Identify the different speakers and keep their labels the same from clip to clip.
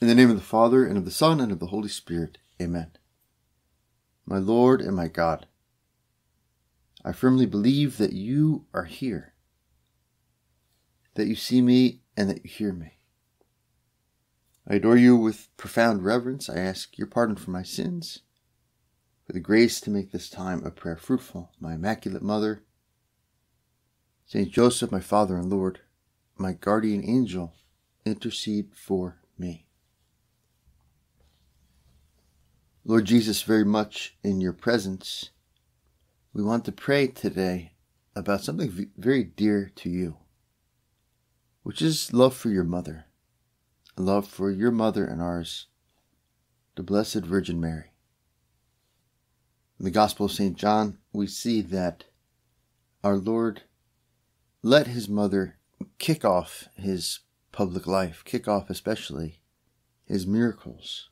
Speaker 1: In the name of the Father, and of the Son, and of the Holy Spirit. Amen. My Lord and my God, I firmly believe that you are here, that you see me, and that you hear me. I adore you with profound reverence. I ask your pardon for my sins, for the grace to make this time of prayer fruitful. My Immaculate Mother, Saint Joseph, my Father and Lord, my guardian angel, intercede for me. Lord Jesus, very much in your presence, we want to pray today about something very dear to you, which is love for your mother, love for your mother and ours, the Blessed Virgin Mary. In the Gospel of St. John, we see that our Lord let his mother kick off his public life, kick off especially his miracles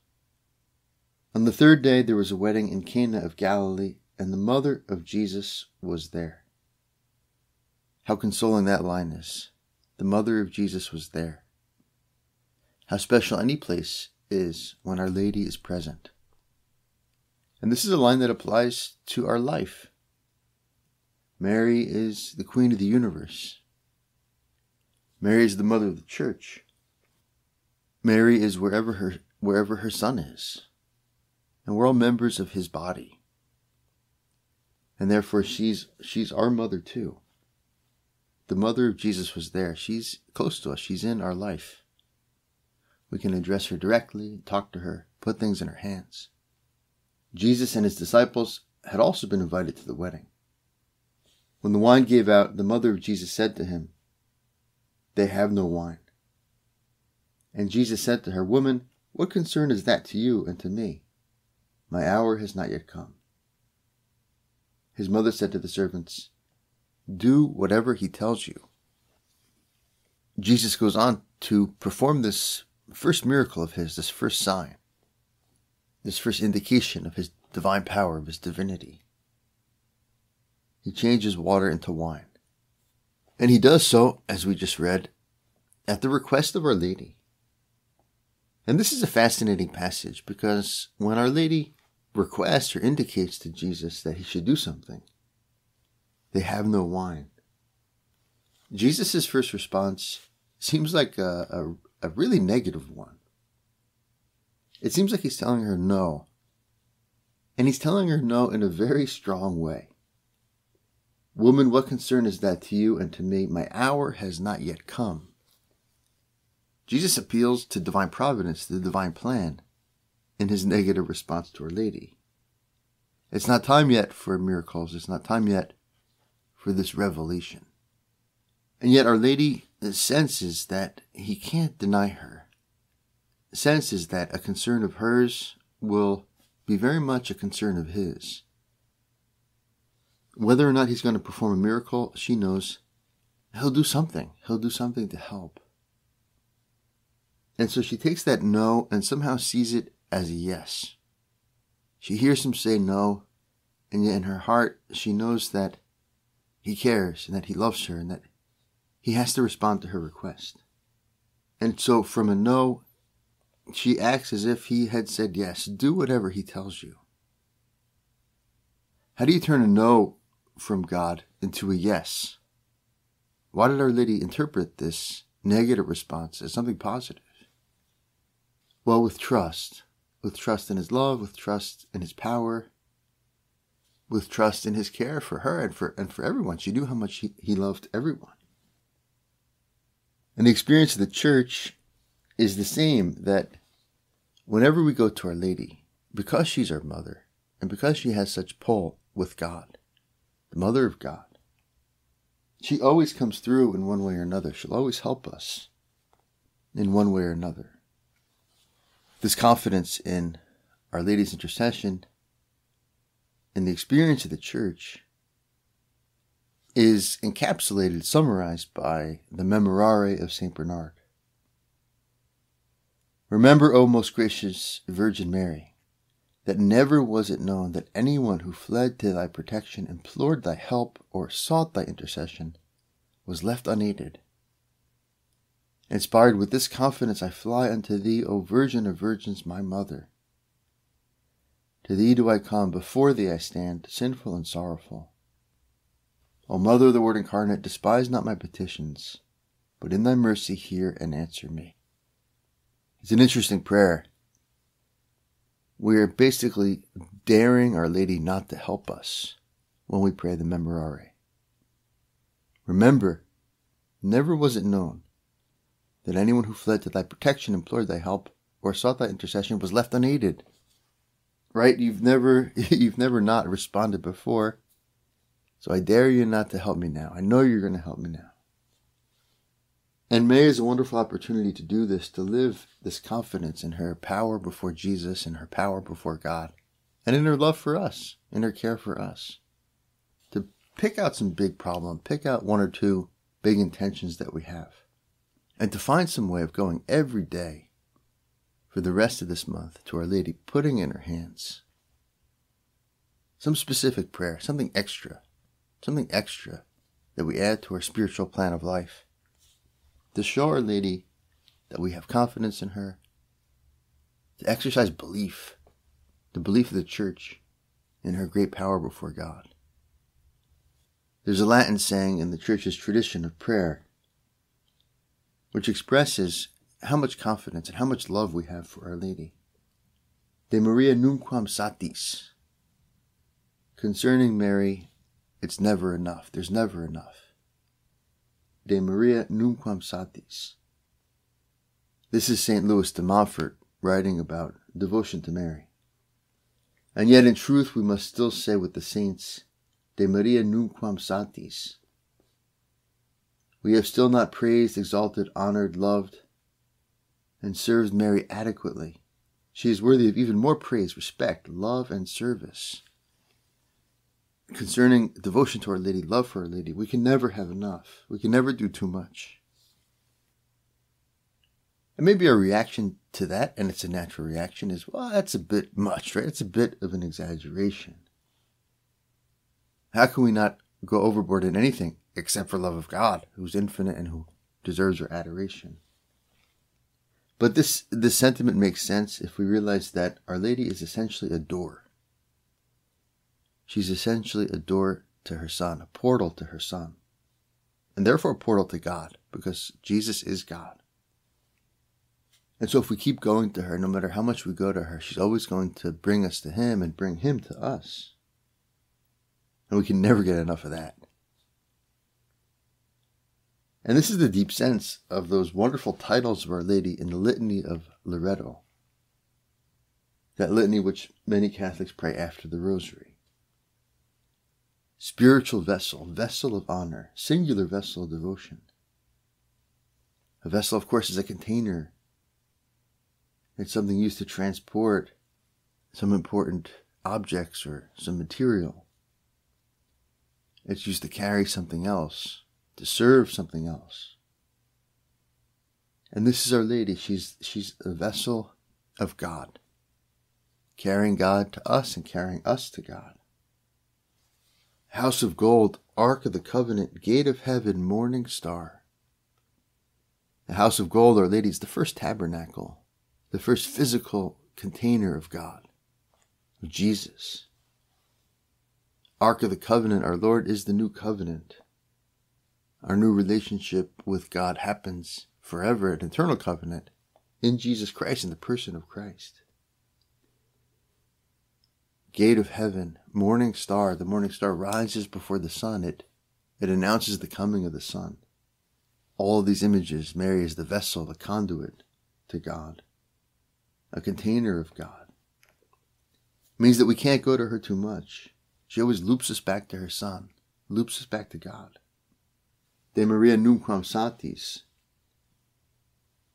Speaker 1: on the third day there was a wedding in Cana of Galilee, and the mother of Jesus was there. How consoling that line is. The mother of Jesus was there. How special any place is when Our Lady is present. And this is a line that applies to our life. Mary is the Queen of the universe. Mary is the mother of the church. Mary is wherever her, wherever her son is and we're all members of his body. And therefore she's she's our mother too. The mother of Jesus was there. She's close to us. She's in our life. We can address her directly, talk to her, put things in her hands. Jesus and his disciples had also been invited to the wedding. When the wine gave out, the mother of Jesus said to him, They have no wine. And Jesus said to her, Woman, what concern is that to you and to me? My hour has not yet come. His mother said to the servants, Do whatever he tells you. Jesus goes on to perform this first miracle of his, this first sign, this first indication of his divine power, of his divinity. He changes water into wine. And he does so, as we just read, at the request of Our Lady. And this is a fascinating passage because when Our Lady requests or indicates to Jesus that he should do something. They have no wine. Jesus' first response seems like a, a, a, really negative one. It seems like he's telling her no. And he's telling her no in a very strong way. Woman, what concern is that to you and to me? My hour has not yet come. Jesus appeals to divine providence, the divine plan in his negative response to Our Lady. It's not time yet for miracles. It's not time yet for this revelation. And yet Our Lady senses that he can't deny her, senses that a concern of hers will be very much a concern of his. Whether or not he's going to perform a miracle, she knows he'll do something. He'll do something to help. And so she takes that no and somehow sees it as a yes. She hears him say no, and yet in her heart she knows that he cares and that he loves her and that he has to respond to her request. And so from a no, she acts as if he had said yes. Do whatever he tells you. How do you turn a no from God into a yes? Why did Our Lady interpret this negative response as something positive? Well, with trust with trust in his love, with trust in his power, with trust in his care for her and for and for everyone. She knew how much he, he loved everyone. And the experience of the church is the same that whenever we go to Our Lady, because she's our mother, and because she has such pull with God, the mother of God, she always comes through in one way or another. She'll always help us in one way or another. This confidence in Our Lady's intercession and the experience of the church is encapsulated, summarized by the Memorare of St. Bernard. Remember, O most gracious Virgin Mary, that never was it known that anyone who fled to thy protection, implored thy help, or sought thy intercession was left unaided. Inspired with this confidence, I fly unto thee, O Virgin of Virgins, my mother. To thee do I come, before thee I stand, sinful and sorrowful. O Mother of the Word incarnate, despise not my petitions, but in thy mercy hear and answer me. It's an interesting prayer. We're basically daring Our Lady not to help us when we pray the Memorare. Remember, never was it known that anyone who fled to thy protection, implored thy help, or sought thy intercession was left unaided. Right? You've never you've never not responded before. So I dare you not to help me now. I know you're going to help me now. And May is a wonderful opportunity to do this, to live this confidence in her power before Jesus and her power before God, and in her love for us, in her care for us. To pick out some big problem, pick out one or two big intentions that we have, and to find some way of going every day for the rest of this month to Our Lady, putting in her hands some specific prayer, something extra, something extra that we add to our spiritual plan of life to show Our Lady that we have confidence in her, to exercise belief, the belief of the Church in her great power before God. There's a Latin saying in the Church's tradition of prayer which expresses how much confidence and how much love we have for Our Lady. De Maria nunquam satis. Concerning Mary, it's never enough. There's never enough de Maria nunquam satis. This is St. Louis de Montfort writing about devotion to Mary. And yet, in truth, we must still say with the saints, De Maria nunquam satis. We have still not praised, exalted, honored, loved, and served Mary adequately. She is worthy of even more praise, respect, love, and service concerning devotion to Our Lady, love for Our Lady, we can never have enough. We can never do too much. And maybe our reaction to that, and it's a natural reaction, is well, that's a bit much, right? It's a bit of an exaggeration. How can we not go overboard in anything except for love of God, who's infinite and who deserves our adoration? But this this sentiment makes sense if we realize that Our Lady is essentially a door She's essentially a door to her Son, a portal to her Son, and therefore a portal to God, because Jesus is God. And so if we keep going to her, no matter how much we go to her, she's always going to bring us to Him and bring Him to us. And we can never get enough of that. And this is the deep sense of those wonderful titles of Our Lady in the Litany of Loreto. That litany which many Catholics pray after the Rosary spiritual vessel, vessel of honor, singular vessel of devotion. A vessel, of course, is a container. It's something used to transport some important objects or some material. It's used to carry something else, to serve something else. And this is Our Lady. She's, she's a vessel of God, carrying God to us and carrying us to God. House of Gold, Ark of the Covenant, Gate of Heaven, Morning Star. The House of Gold, Our Lady, is the first tabernacle, the first physical container of God, of Jesus. Ark of the Covenant, our Lord, is the new covenant. Our new relationship with God happens forever, an eternal covenant, in Jesus Christ, in the person of Christ gate of heaven, morning star. The morning star rises before the sun. It, it announces the coming of the sun. All these images, Mary is the vessel, the conduit to God, a container of God. It means that we can't go to her too much. She always loops us back to her son, loops us back to God. De Maria nunquam satis,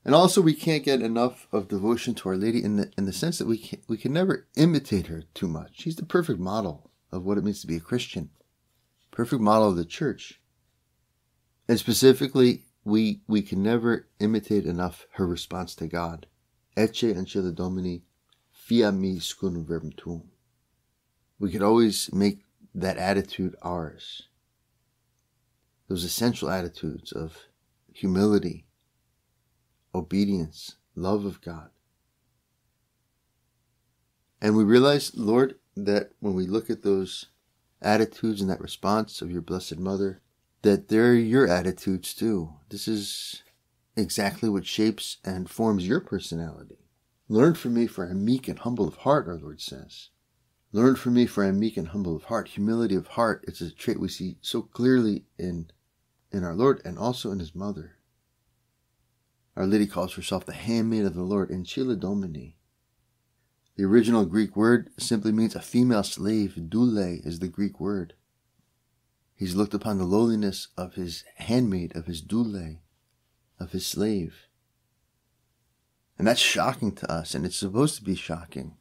Speaker 1: and also, we can't get enough of devotion to Our Lady in the in the sense that we can we can never imitate her too much. She's the perfect model of what it means to be a Christian, perfect model of the church. And specifically, we we can never imitate enough her response to God. Ecce ancilla Domini, fiat mihi secundum verbum tuum. We could always make that attitude ours. Those essential attitudes of humility, obedience, love of God. And we realize, Lord, that when we look at those attitudes and that response of your Blessed Mother, that they're your attitudes too. This is exactly what shapes and forms your personality. Learn from me, for I am meek and humble of heart, our Lord says. Learn from me, for I am meek and humble of heart. Humility of heart is a trait we see so clearly in, in our Lord and also in his mother. Our Lady calls herself the handmaid of the Lord, Ancilla Domini. The original Greek word simply means a female slave. Doule is the Greek word. He's looked upon the lowliness of his handmaid, of his doule, of his slave. And that's shocking to us, and it's supposed to be shocking.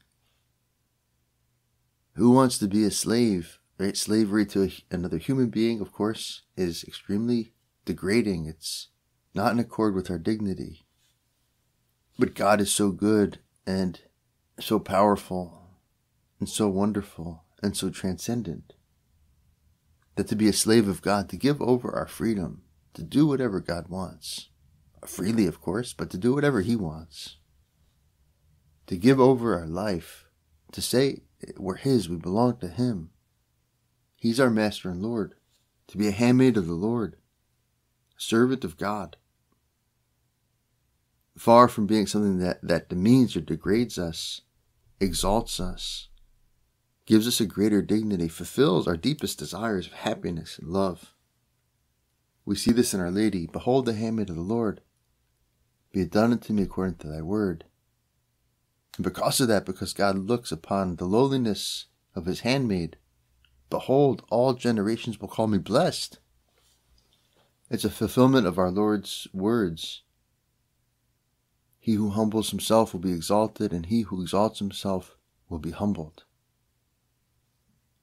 Speaker 1: Who wants to be a slave? Right? Slavery to another human being, of course, is extremely degrading. It's not in accord with our dignity. But God is so good and so powerful and so wonderful and so transcendent that to be a slave of God, to give over our freedom, to do whatever God wants, freely, of course, but to do whatever He wants, to give over our life, to say we're His, we belong to Him. He's our Master and Lord, to be a handmaid of the Lord, a servant of God. Far from being something that, that demeans or degrades us, exalts us, gives us a greater dignity, fulfills our deepest desires of happiness and love. We see this in Our Lady. Behold the handmaid of the Lord. Be it done unto me according to thy word. And because of that, because God looks upon the lowliness of his handmaid, behold, all generations will call me blessed. It's a fulfillment of our Lord's words. He who humbles himself will be exalted, and he who exalts himself will be humbled.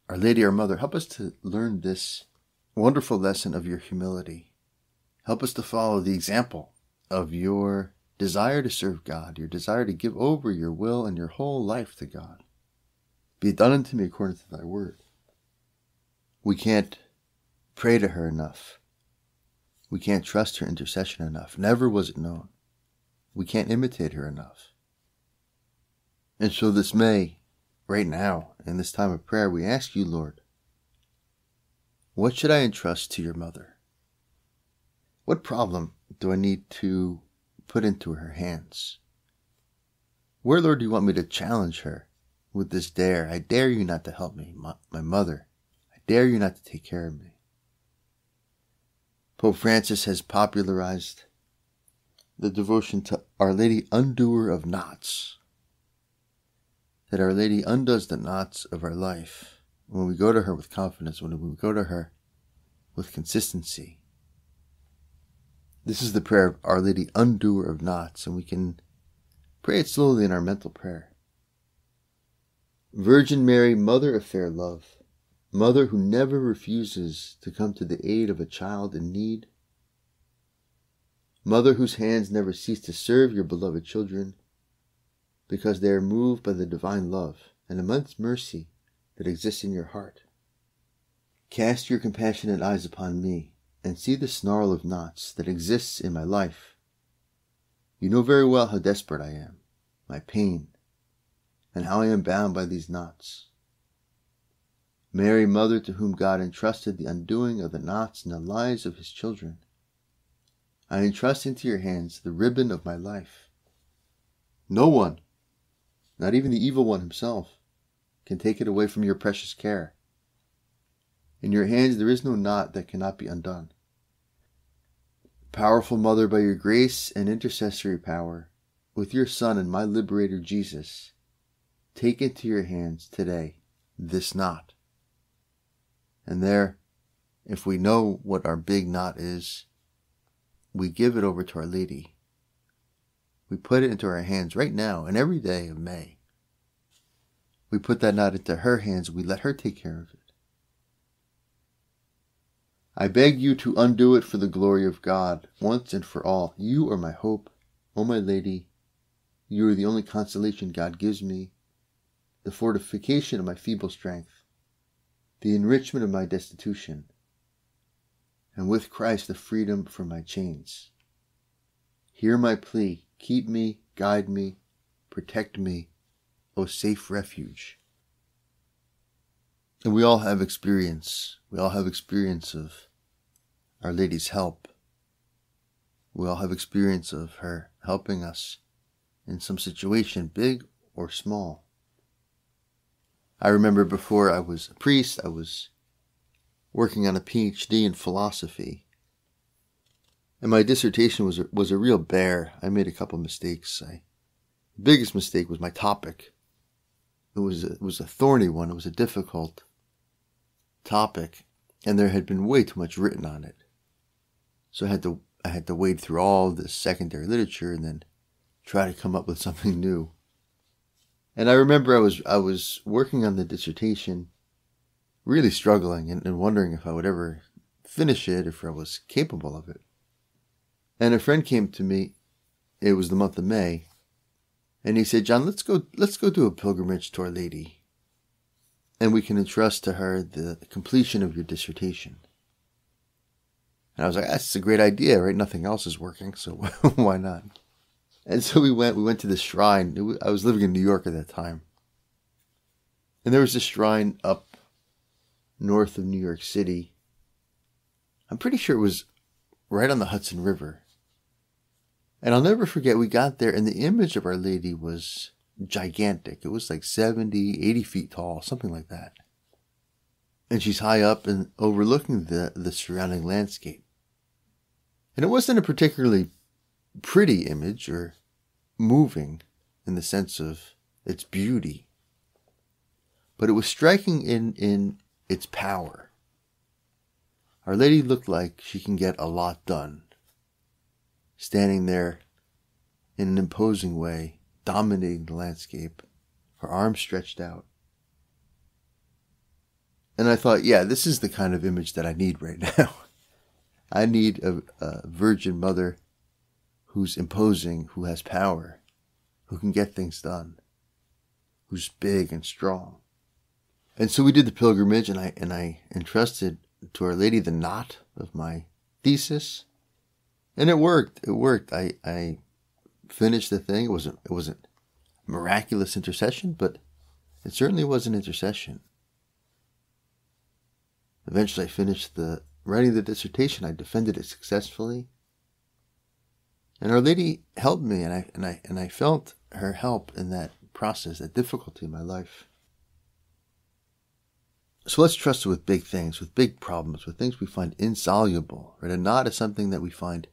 Speaker 1: Our Lady, our Mother, help us to learn this wonderful lesson of your humility. Help us to follow the example of your desire to serve God, your desire to give over your will and your whole life to God. Be done unto me according to thy word. We can't pray to her enough. We can't trust her intercession enough. Never was it known. We can't imitate her enough. And so this may right now, in this time of prayer, we ask you, Lord, what should I entrust to your mother? What problem do I need to put into her hands? Where, Lord, do you want me to challenge her with this dare? I dare you not to help me, my, mother. I dare you not to take care of me. Pope Francis has popularized the devotion to Our Lady Undoer of Knots that Our Lady undoes the knots of our life when we go to her with confidence, when we go to her with consistency. This is the prayer of Our Lady, undoer of knots, and we can pray it slowly in our mental prayer. Virgin Mary, Mother of fair love, Mother who never refuses to come to the aid of a child in need, Mother whose hands never cease to serve your beloved children, because they are moved by the divine love and immense mercy that exists in your heart. Cast your compassionate eyes upon me and see the snarl of knots that exists in my life. You know very well how desperate I am, my pain, and how I am bound by these knots. Mary, Mother to whom God entrusted the undoing of the knots in the lives of his children, I entrust into your hands the ribbon of my life. No one not even the evil one himself, can take it away from your precious care. In your hands there is no knot that cannot be undone. Powerful Mother, by your grace and intercessory power, with your Son and my Liberator Jesus, take into your hands today this knot. And there, if we know what our big knot is, we give it over to Our Lady we put it into our hands right now and every day of May. We put that knot into her hands. We let her take care of it. I beg you to undo it for the glory of God, once and for all. You are my hope, O my Lady. You are the only consolation God gives me, the fortification of my feeble strength, the enrichment of my destitution, and with Christ the freedom from my chains. Hear my plea. Keep me, guide me, protect me, O safe refuge. And we all have experience. We all have experience of Our Lady's help. We all have experience of her helping us in some situation, big or small. I remember before I was a priest, I was working on a PhD in philosophy. And my dissertation was a, was a real bear. I made a couple mistakes. I, the biggest mistake was my topic. It was a, it was a thorny one. It was a difficult topic, and there had been way too much written on it. So I had to I had to wade through all this secondary literature and then try to come up with something new. And I remember I was I was working on the dissertation, really struggling and, and wondering if I would ever finish it, if I was capable of it. And a friend came to me, it was the month of May, and he said, John, let's go let's go do a pilgrimage to Our Lady. And we can entrust to her the completion of your dissertation. And I was like, ah, that's a great idea, right? Nothing else is working, so why not? And so we went. We went to the shrine. I was living in New York at that time, and there was this shrine up north of New York City. I'm pretty sure it was right on the Hudson River. And I'll never forget, we got there, and the image of Our Lady was gigantic. It was like 70, 80 feet tall, something like that. And she's high up and overlooking the, the surrounding landscape. And it wasn't a particularly pretty image or moving in the sense of its beauty, but it was striking in, in its power. Our Lady looked like she can get a lot done, standing there in an imposing way, dominating the landscape, her arms stretched out. And I thought, yeah, this is the kind of image that I need right now. I need a, a virgin mother who's imposing, who has power, who can get things done, who's big and strong. And so we did the pilgrimage and I and I entrusted to Our Lady the knot of my thesis. And it worked. It worked. I, I finished the thing. It wasn't it wasn't miraculous intercession, but it certainly was an intercession. Eventually I finished the writing the dissertation, I defended it successfully. And Our Lady helped me, and I, and, I, and I felt her help in that process, that difficulty in my life. So let's trust her with big things, with big problems, with things we find insoluble. Right? A knot is something that we find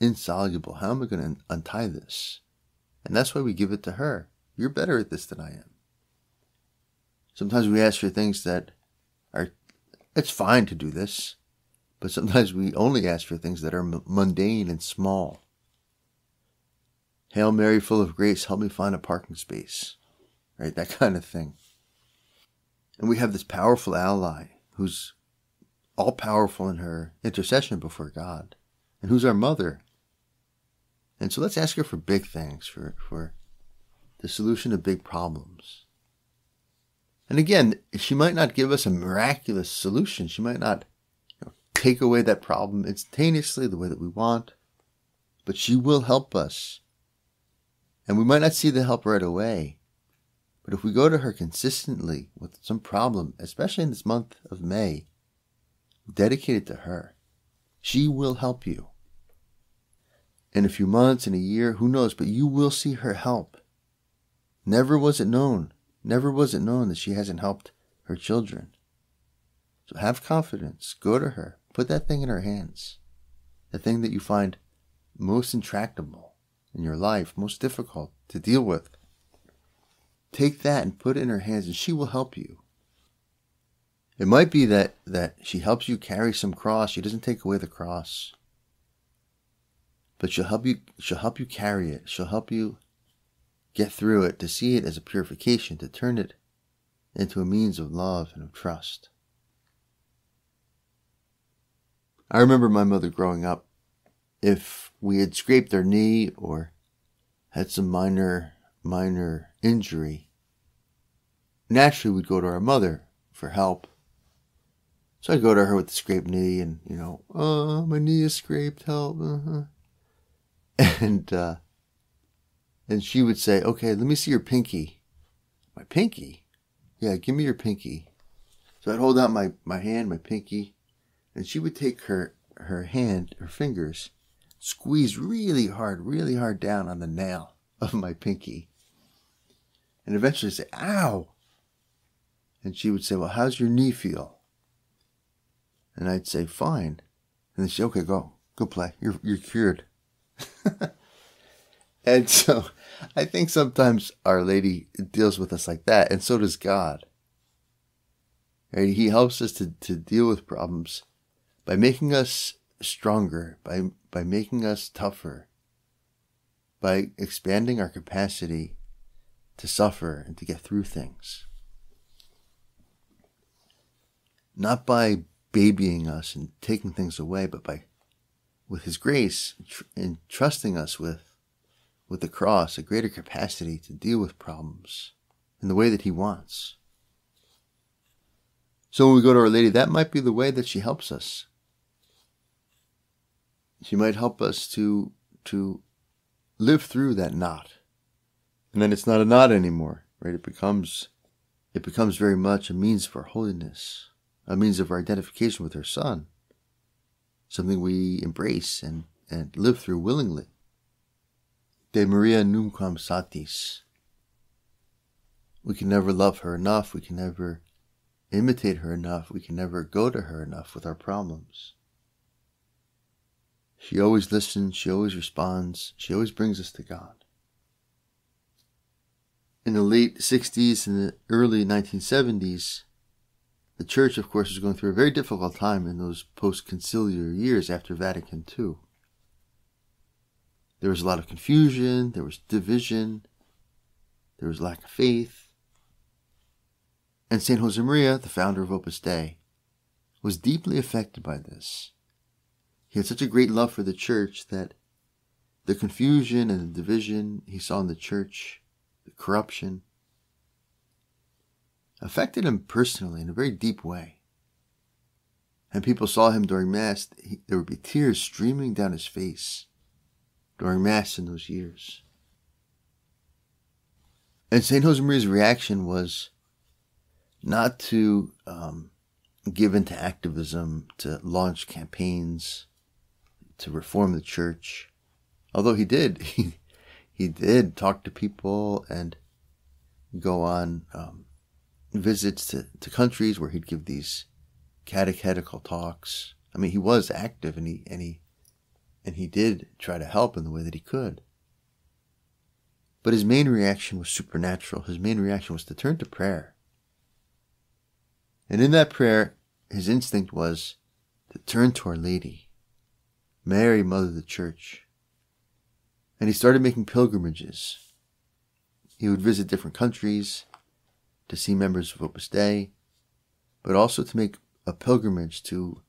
Speaker 1: insoluble. How am I going to untie this? And that's why we give it to her. You're better at this than I am. Sometimes we ask for things that are, it's fine to do this. But sometimes we only ask for things that are mundane and small. Hail Mary, full of grace, help me find a parking space. Right? That kind of thing. And we have this powerful ally who's all powerful in her intercession before God and who's our mother. And so let's ask her for big things, for, for the solution of big problems. And again, she might not give us a miraculous solution. She might not take away that problem instantaneously the way that we want, but she will help us. And we might not see the help right away, but if we go to her consistently with some problem, especially in this month of May, dedicated to her, she will help you. In a few months, in a year, who knows, but you will see her help. Never was it known, never was it known that she hasn't helped her children. So have confidence, go to her, Put that thing in her hands. The thing that you find most intractable in your life, most difficult to deal with. Take that and put it in her hands, and she will help you. It might be that, that she helps you carry some cross. She doesn't take away the cross. But she'll help you she'll help you carry it. She'll help you get through it, to see it as a purification, to turn it into a means of love and of trust. I remember my mother growing up. If we had scraped our knee or had some minor, minor injury, naturally we'd go to our mother for help. So I'd go to her with the scraped knee and, you know, oh, my knee is scraped, help. Uh-huh. And, uh, and she would say, okay, let me see your pinky. My pinky? Yeah, give me your pinky. So I'd hold out my, my hand, my pinky, and she would take her, her hand, her fingers, squeeze really hard, really hard down on the nail of my pinky. And eventually say, ow. And she would say, well, how's your knee feel? And I'd say, fine. And then say, okay, go, go play. You're, you're cured. and so I think sometimes Our Lady deals with us like that, and so does God. Right? He helps us to, to deal with problems by making us stronger, by, by making us tougher, by expanding our capacity to suffer and to get through things. Not by babying us and taking things away, but by, with His grace, and trusting us with, with the cross, a greater capacity to deal with problems in the way that He wants. So when we go to Our Lady, that might be the way that she helps us. She might help us to, to live through that knot. And then it's not a knot anymore, right? It becomes, it becomes very much a means for holiness, a means of our identification with her son, something we embrace and, and live through willingly. De Maria numquam satis. We can never love her enough. We can never imitate her enough. We can never go to her enough with our problems. She always listens. She always responds. She always brings us to God. In the late 60s and the early 1970s, the church, of course, was going through a very difficult time in those post conciliar years after Vatican II. There was a lot of confusion, there was division, there was lack of faith, and St. Josemaria, the founder of Opus Dei, was deeply affected by this. He had such a great love for the church that the confusion and the division he saw in the church, the corruption, affected him personally in a very deep way. And people saw him during Mass, he, there would be tears streaming down his face during Mass in those years. And St. Josemaria's reaction was not to um, give into activism, to launch campaigns, to reform the church. Although he did, he, he did talk to people and go on um, visits to, to countries where he'd give these catechetical talks. I mean, he was active and he, and he, and he did try to help in the way that he could. But his main reaction was supernatural. His main reaction was to turn to prayer and in that prayer, his instinct was to turn to Our Lady, Mary, Mother of the Church. And he started making pilgrimages. He would visit different countries to see members of Opus Dei, but also to make a pilgrimage to,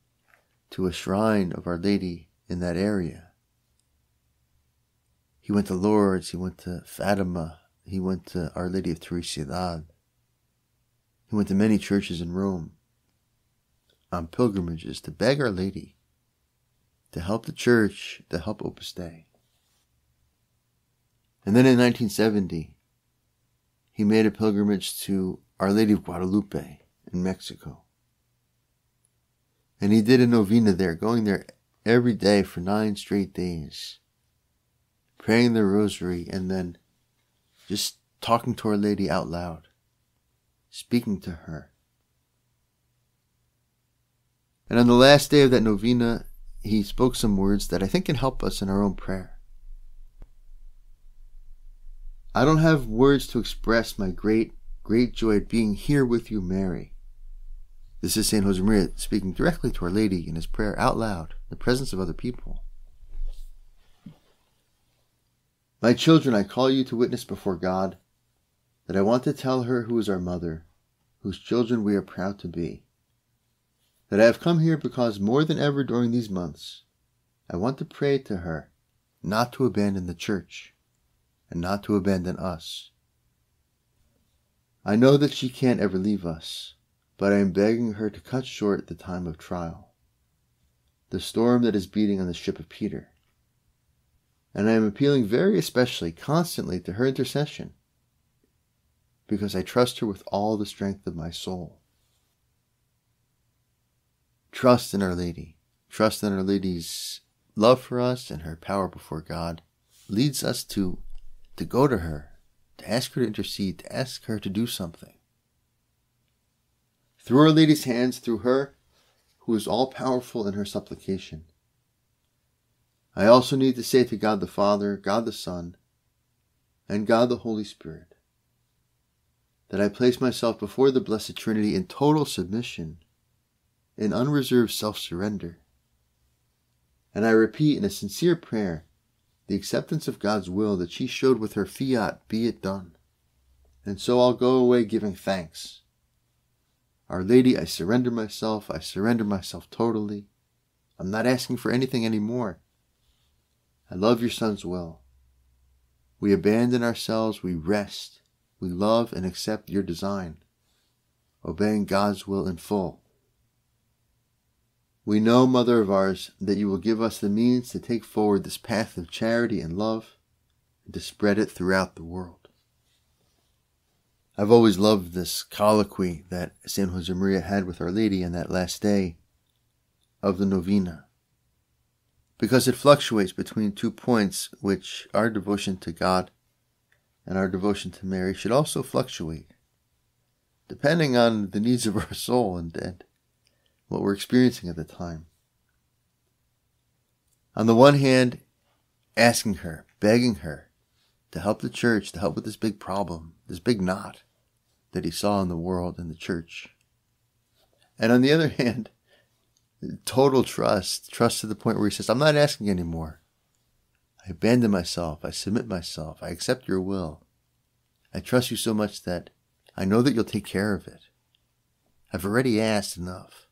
Speaker 1: to a shrine of Our Lady in that area. He went to Lourdes, he went to Fatima, he went to Our Lady of Torreciudad. He went to many churches in Rome on pilgrimages to beg Our Lady to help the church, to help Opus Dei. And then in 1970, he made a pilgrimage to Our Lady of Guadalupe in Mexico. And he did a novena there, going there every day for nine straight days, praying the rosary and then just talking to Our Lady out loud speaking to her. And on the last day of that novena, he spoke some words that I think can help us in our own prayer. I don't have words to express my great, great joy at being here with you, Mary. This is St. Josemaria speaking directly to Our Lady in his prayer out loud, in the presence of other people. My children, I call you to witness before God that I want to tell her who is our mother, whose children we are proud to be. That I have come here because more than ever during these months, I want to pray to her not to abandon the church and not to abandon us. I know that she can't ever leave us, but I am begging her to cut short the time of trial, the storm that is beating on the ship of Peter. And I am appealing very especially, constantly, to her intercession because I trust her with all the strength of my soul. Trust in Our Lady. Trust in Our Lady's love for us and her power before God leads us to, to go to her, to ask her to intercede, to ask her to do something. Through Our Lady's hands, through her who is all powerful in her supplication. I also need to say to God the Father, God the Son, and God the Holy Spirit, that I place myself before the Blessed Trinity in total submission, in unreserved self surrender. And I repeat in a sincere prayer the acceptance of God's will that she showed with her fiat, be it done. And so I'll go away giving thanks. Our Lady, I surrender myself, I surrender myself totally. I'm not asking for anything anymore. I love your Son's will. We abandon ourselves, we rest we love and accept your design, obeying God's will in full. We know, Mother of ours, that you will give us the means to take forward this path of charity and love and to spread it throughout the world. I've always loved this colloquy that St. Josemaria had with Our Lady on that last day of the novena, because it fluctuates between two points which our devotion to God and our devotion to Mary should also fluctuate, depending on the needs of our soul and, and what we're experiencing at the time. On the one hand, asking her, begging her to help the church, to help with this big problem, this big knot that he saw in the world and the church. And on the other hand, total trust, trust to the point where he says, I'm not asking anymore. I abandon myself. I submit myself. I accept your will. I trust you so much that I know that you'll take care of it. I've already asked enough.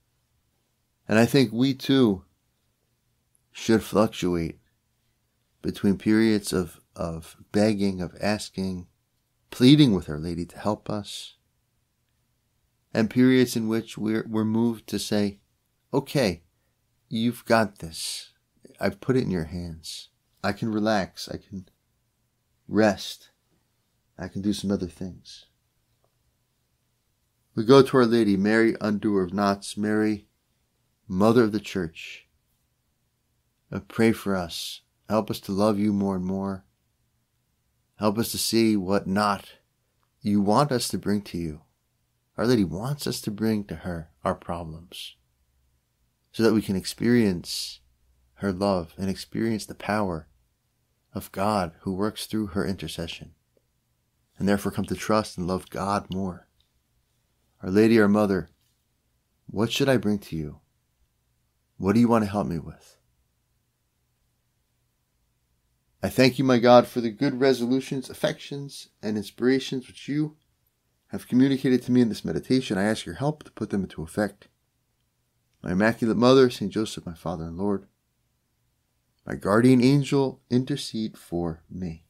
Speaker 1: And I think we too should fluctuate between periods of, of begging, of asking, pleading with Our Lady to help us, and periods in which we're, we're moved to say, okay, you've got this. I've put it in your hands. I can relax. I can rest. I can do some other things. We go to Our Lady, Mary, undoer of knots, Mary, Mother of the Church. Uh, pray for us. Help us to love you more and more. Help us to see what knot you want us to bring to you. Our Lady wants us to bring to her our problems so that we can experience her love and experience the power of God who works through her intercession, and therefore come to trust and love God more. Our Lady, our Mother, what should I bring to you? What do you want to help me with? I thank you, my God, for the good resolutions, affections, and inspirations which you have communicated to me in this meditation. I ask your help to put them into effect. My Immaculate Mother, St. Joseph, my Father and Lord, my guardian angel, intercede for me.